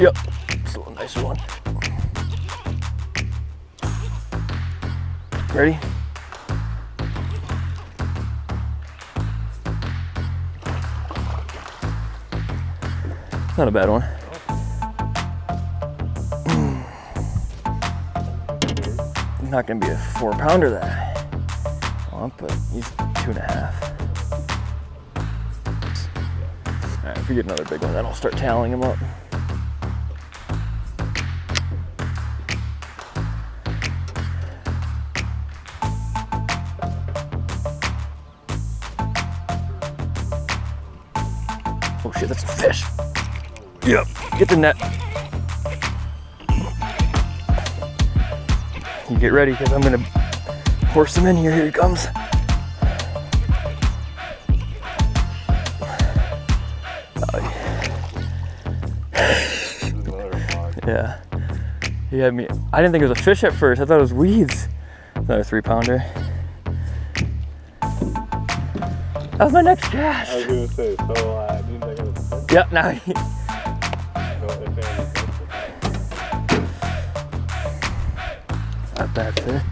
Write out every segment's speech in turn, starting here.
Yep, it's a nicer one. Ready? Not a bad one. Mm. Not gonna be a four pounder that I want, but he's two and a half. All right, if we get another big one, then I'll start tallying him up. Fish. Yep, get the net. You get ready, because I'm gonna horse him in here. Here he comes. Yeah. He had me. I didn't think it was a fish at first. I thought it was weeds. Another three pounder. That was my next I catch. was gonna say, so uh, I gotta spend Yep, now he, no if not bad fish.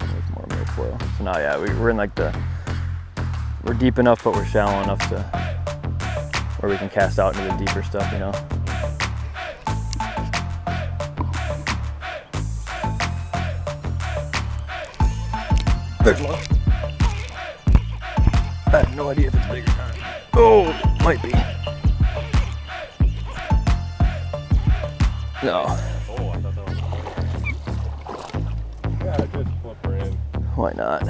There's more milfoil. So now, yeah, we, we're in like the, we're deep enough, but we're shallow enough to where we can cast out into the deeper stuff, you know. There's one. I have no idea if it's big or not. Oh, might be. No, Oh, I thought that was. Yeah, just flip her in. why not?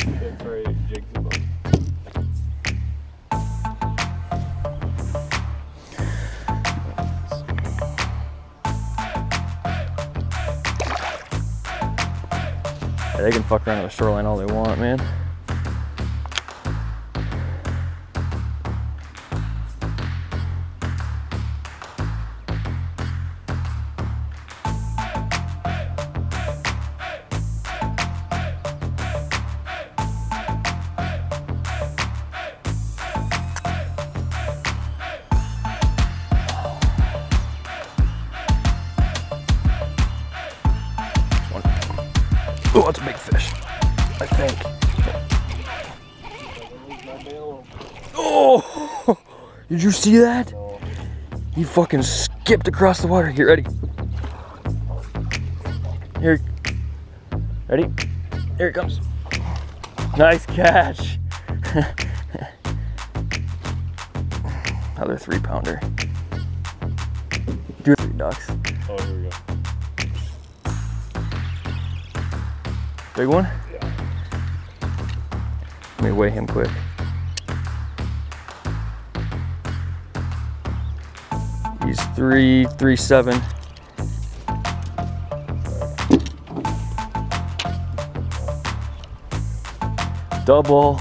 Shit, sorry, jigs above. Yeah, they can fuck around with the shoreline all they want, man. Oh, that's a big fish. I think. Oh! Did you see that? He fucking skipped across the water. Here, ready? Here. Ready? Here it comes. Nice catch. Another three pounder. Do three ducks. Oh, here we go. Big one? Let me weigh him quick. He's three, three, seven. Double.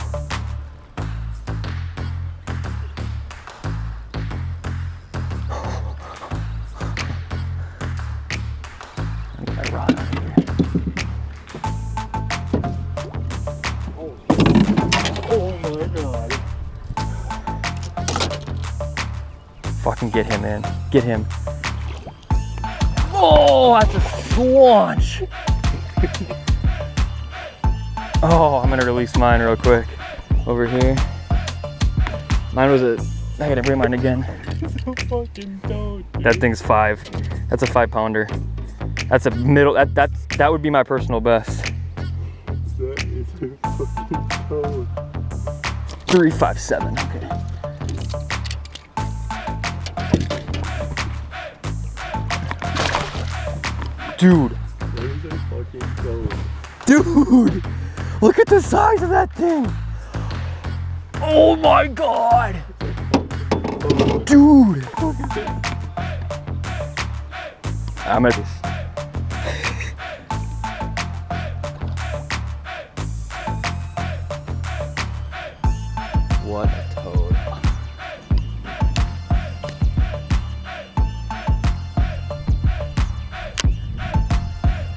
Get him in. Get him. Oh, that's a swanch. oh, I'm gonna release mine real quick. Over here. Mine was a, I gotta bring mine again. That thing's five. That's a five pounder. That's a middle, that, that's, that would be my personal best. That is a fucking toad. Three, five, seven, okay. Dude. Dude, look at the size of that thing. Oh my god. Dude. I'm at this. what a toad.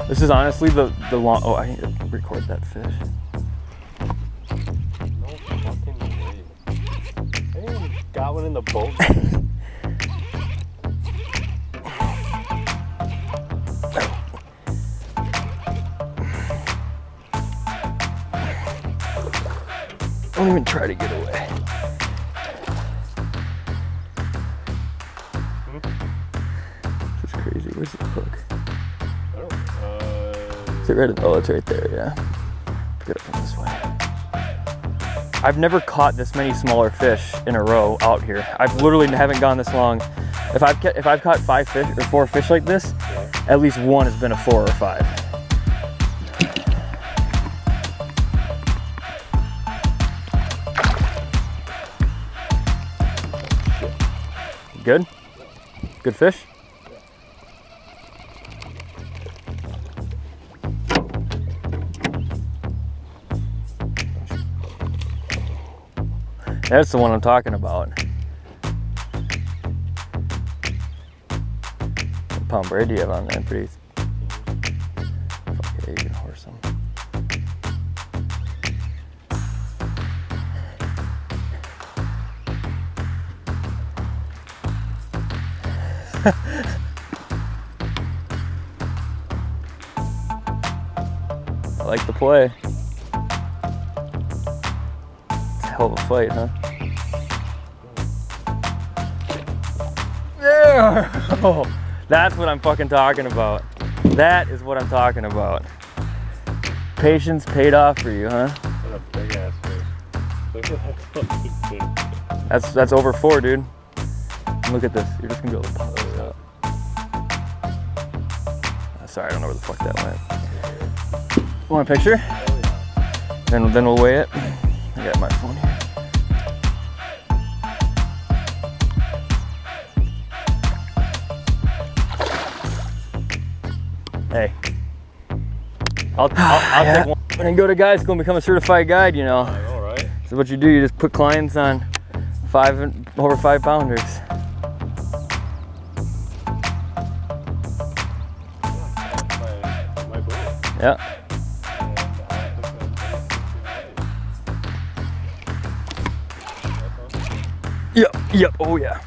This is honestly the the long. Oh, I to record that fish. No fucking got one in the boat. Don't even try to get away. It right? Oh, it's right there. Yeah. Pick it from this way. I've never caught this many smaller fish in a row out here. I've literally haven't gone this long. If I've if I've caught five fish or four fish like this, at least one has been a four or five. Good. Good fish. That's the one I'm talking about. What pound braid do you have on. Fuck yeah, you. I like the play. Hell of a fight, huh? There! Oh, that's what I'm fucking talking about. That is what I'm talking about. Patience paid off for you, huh? That's that's over four, dude. Look at this. You're just gonna be able to pop this out. Uh, Sorry, I don't know where the fuck that went. Want a picture? Then then we'll weigh it. I got my phone here. I'll, I'll, I'll Yeah. take one. When I go to guide school and become a certified guide, you know. I know, right? So what you do, you just put clients on five and over five pounders. My, my boat. Yeah. And I took that pretty nice. Yep. Yep. Oh yeah.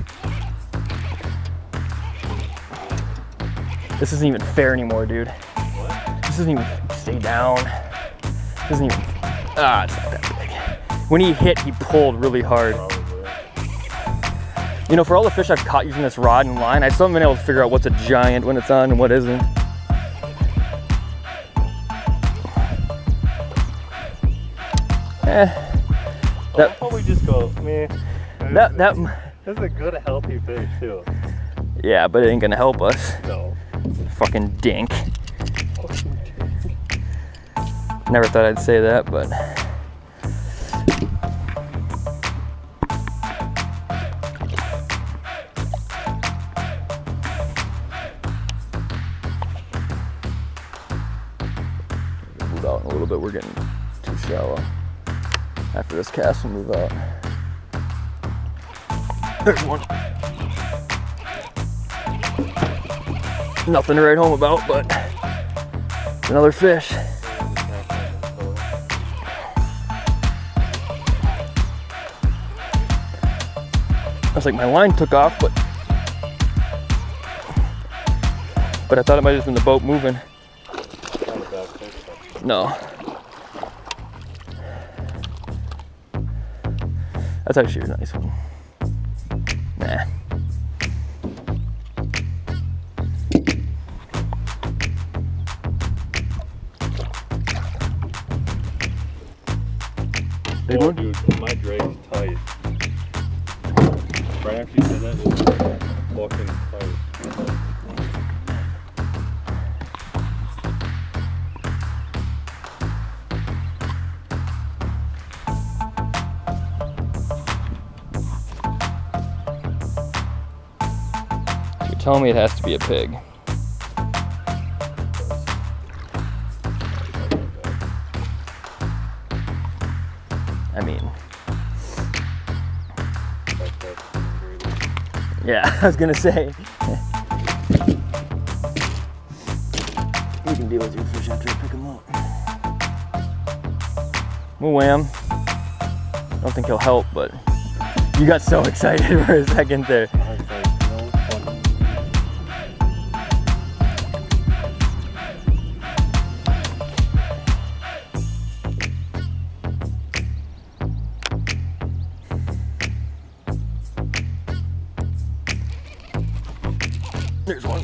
This isn't even fair anymore, dude. What? This isn't even stay down. Isn't even. Ah, it's not that big. When he hit, he pulled really hard. You know, for all the fish I've caught using this rod and line, I still haven't been able to figure out what's a giant when it's on and what isn't. Eh. That, I'll probably just go, man. That that. That's a good, healthy fish, too. Yeah, but it ain't gonna help us. No. Fucking dink. Never thought I'd say that, but. Move out in a little bit. We're getting too shallow. After this cast, we'll move out. There's one. Nothing to write home about, but another fish. I was like, my line took off, but but I thought it might have been the boat moving. Not a bad fish, though. No. That's actually a nice one. Nah. Big one? You're me it has to be a pig. I mean, Like that's great. yeah, I was gonna say. you can deal with your fish after I pick them up. We'll weigh. I don't think he'll help, but You got so excited for a second there. There's one.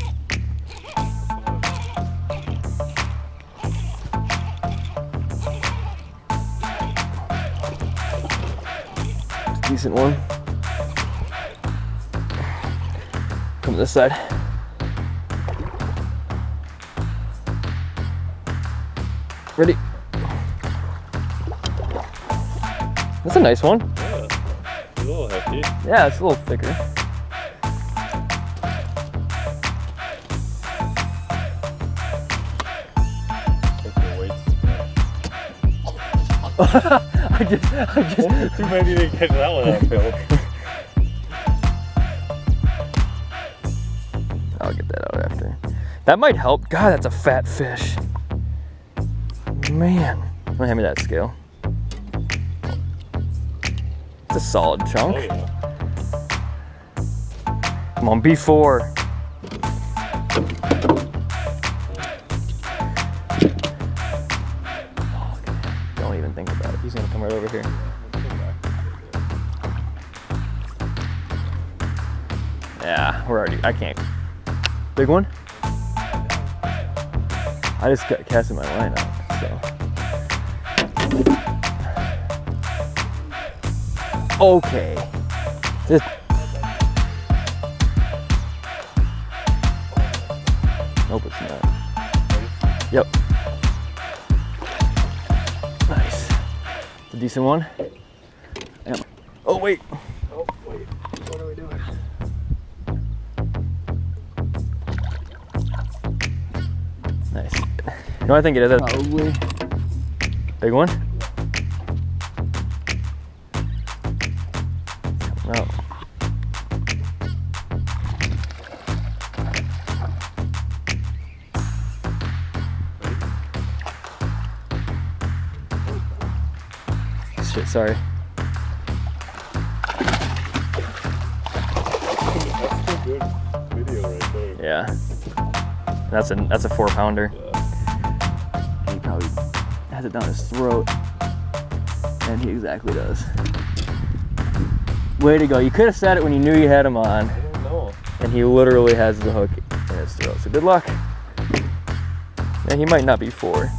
Decent one. Come this side. Ready? That's a nice one. Yeah. A little hefty. Yeah, it's a little thicker. I just, I just, Too many to catch that one on film. I'll get that out after. That might help. God, that's a fat fish. Man, hand me that scale. It's a solid chunk. Oh yeah. Come on, B4. Yeah, we're already. I can't. Big one. I just got casting my line out, so. Okay. Nope, it's not. Yep. Nice. It's a decent one. Oh wait. You know what I think it is? Probably. Big one? No. Shit, sorry. That's still good video right there. Yeah. That's a that's a four pounder. Yeah. Has it down his throat. And he exactly does. Way to go. You could have said it when you knew you had him on. I don't know. And he literally has the hook in his throat. So good luck. And he might not be four.